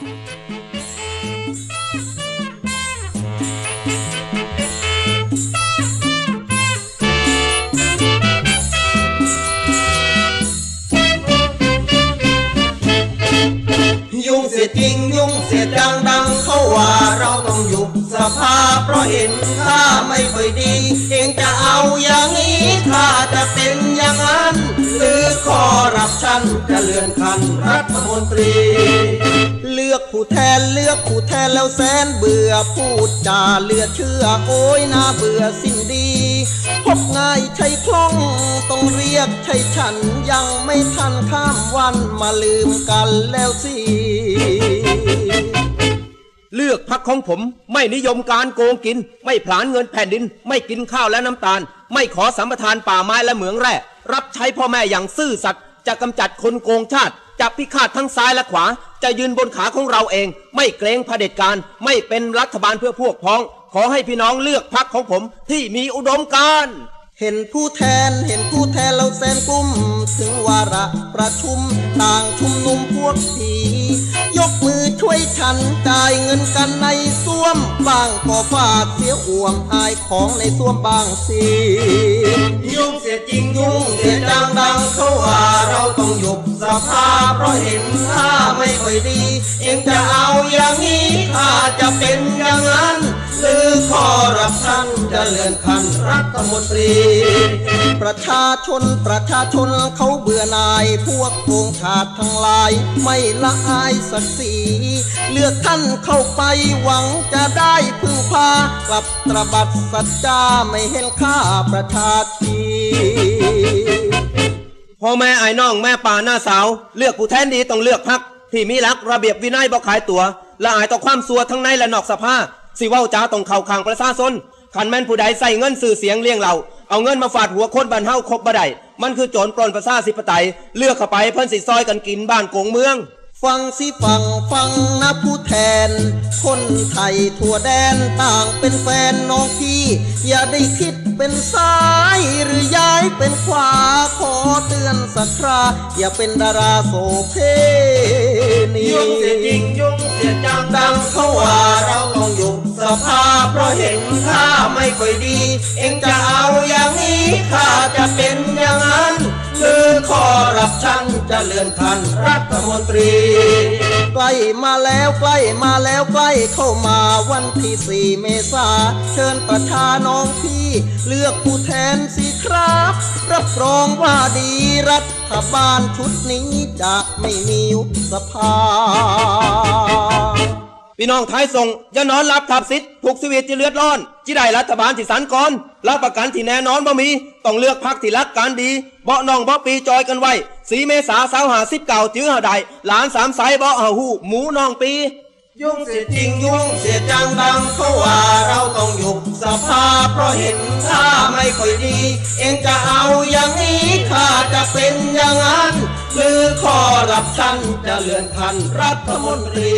ยุ่งเสียจริงยุ่งเสียจังดังเขาว่าเราต้องหยุดสภาเพราะเห็นข้าไม่ค่อยดี เองจะเอาอย่างนี้ข้าจะเป็นอย่างนั้น หรือขอรับฉันจะเลื่อนขั้นรัฐมนตรี ผู้แทนเลือกผู้แทนแล้วแสนเบื่อพูดจาเลือดเชื่อโอ้ยน่าเบื่อสิ้นดี พบง่ายใช่คล่องต้องเรียกใช่ฉันยังไม่ทันข้ามวันมาลืมกันแล้วสิเลือกพักของผมไม่นิยมการโกงกิน ไม่ผลาญเงินแผ่นดิน ไม่กินข้าวและน้ำตาล ไม่ขอสัมปทานป่าไม้และเหมืองแร่รับใช้พ่อแม่อย่างซื่อสัตย์จะกำจัดคนโกงชาติ จะพิฆาตทั้งซ้ายและขวา จะยืนบนขาของเราเอง ไม่เกรงเผด็จการ ไม่เป็นรัฐบาลเพื่อพวกพ้อง ขอให้พี่น้องเลือกพักของผมที่มีอุดมการณ์เห็นผู้แทนเห็นผู้แทนเราแสนกลุ้ม ถึงวาระประชุมต่างชุมนุมพวกผี ฉันจ่ายเงินกันในส้วมบางก็ฝากเสียอ่วมอายของในส้วมบางสิยุ่งเสียจริงยุ่งเสียจังดังเขาว่าเราต้องหยุบสภาพเพราะเห็นข้าไม่ค่อยดี เองจะเอาอย่างนี้ข้าจะเป็นอย่างนั้น จะเลื่อนขั้นรัฐมนตรี ประชาชนประชาชนเขาเบื่อหน่าย พวกโกงชาติทั้งหลาย ไม่ละอายศักดิ์ศรีเลือกท่านเข้าไปหวังจะได้พึ่งพากลับตระบัดสัจจาไม่เห็นค่าประชาชีพ่อแม่ไอ้น้องแม่ป่าหน้าสาว เลือกผู้แทนดีต้องเลือกพักที่มีหลักระเบียบวินัยบ่ขายตัว และอายต่อความสัวทั้งในและนอกสภาสิว้าจ้าต้องเข้าขางประชาชน ขันแม่นผู้ใดใส่เงินสื่อเสียงเลี้ยงเรา เอาเงินมาฝาดหัวคนบ้านเฮาครบบ่ได้มันคือโจรปล้นประชาธิปไตย เลือกเข้าไปเพิ่นสิซอยกันกินบ้านโกงเมือง ฟังสิฟังฟังนะผู้แทน คนไทยทั่วแดนต่างเป็นแฟนน้องพี่ อย่าได้คิดเป็นซ้ายหรือย้ายเป็นขวาขอเตือนสักคราอย่าเป็นดาราโสเพณียุ่งเสียจริงยุ่งเสียจังดังเขาว่าเราต้องหยุ ดสภาพเพราะเห็นข้าไม่ค่อยดี เองจะเอาอย่างนี้ข้าจะเป็นอย่างนั้นหรือขอรับฉันจะเลื่อนขั้นรัฐมนตรี ใกล้มาแล้วใกล้มาแล้วใกล้เข้ามาวันที่สี่เมษาเชิญประธานน้องพี่ เลือกผู้แทนสิครับ รับรองว่าดีรัฐบาลชุดนี้จะไม่มียุบสภา พี่น้องไทยส่งอย่านอนรับทับสิทธิ์ถูกชีวิตที่เลือดร้อนที่ได้รัฐบาลที่สันก่อนรับประกันที่แน่นอนบ่มีต้องเลือกพักที่รักการดีเบาะน้องเบาะปีจอยกันไว้สีเมษาสาวหาสิบเก่าจื้อหาใดหลานสามสายเบาะหาหูหมูน้องปี ยุ่งเสียจริงยุ่งเสียจังดังเขาว่าเราต้องหยุบสภาเพราะเห็นข้าไม่ค่อยดี เองจะเอาอย่างนี้ข้าจะเป็นอย่างนั้นหรือขอรับฉันจะเลื่อนขั้นรัฐมนตรี